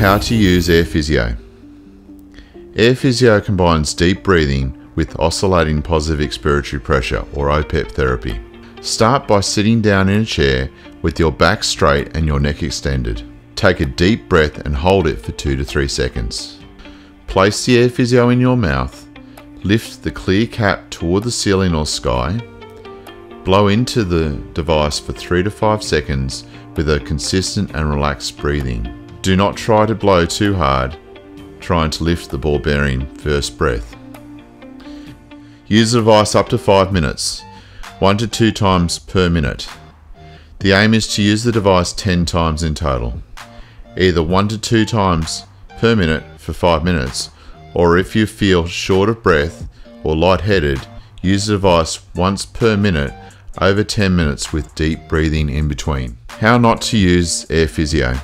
How to use AirPhysio. Air Physio combines deep breathing with oscillating positive expiratory pressure or OPEP therapy. Start by sitting down in a chair with your back straight and your neck extended. Take a deep breath and hold it for 2 to 3 seconds. Place the AirPhysio in your mouth, lift the clear cap toward the ceiling or sky, blow into the device for 3 to 5 seconds with a consistent and relaxed breathing. Do not try to blow too hard, trying to lift the ball bearing first breath. Use the device up to 5 minutes, 1 to 2 times per minute. The aim is to use the device 10 times in total, either 1 to 2 times per minute for 5 minutes, or if you feel short of breath or lightheaded, use the device once per minute over 10 minutes with deep breathing in between. How not to use AirPhysio.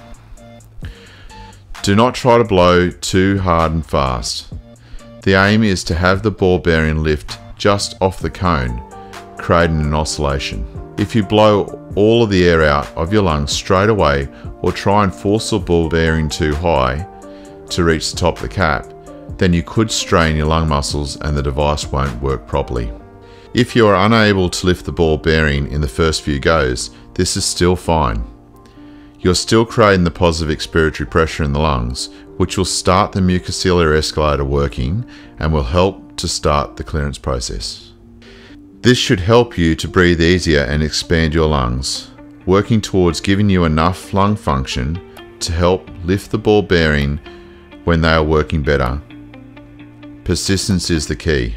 Do not try to blow too hard and fast. The aim is to have the ball bearing lift just off the cone, creating an oscillation. If you blow all of the air out of your lungs straight away or try and force the ball bearing too high to reach the top of the cap, then you could strain your lung muscles and the device won't work properly. If you are unable to lift the ball bearing in the first few goes, this is still fine. You're still creating the positive expiratory pressure in the lungs, which will start the mucociliary escalator working and will help to start the clearance process. This should help you to breathe easier and expand your lungs, working towards giving you enough lung function to help lift the ball bearing when they are working better. Persistence is the key.